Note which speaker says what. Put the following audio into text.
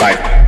Speaker 1: disciple.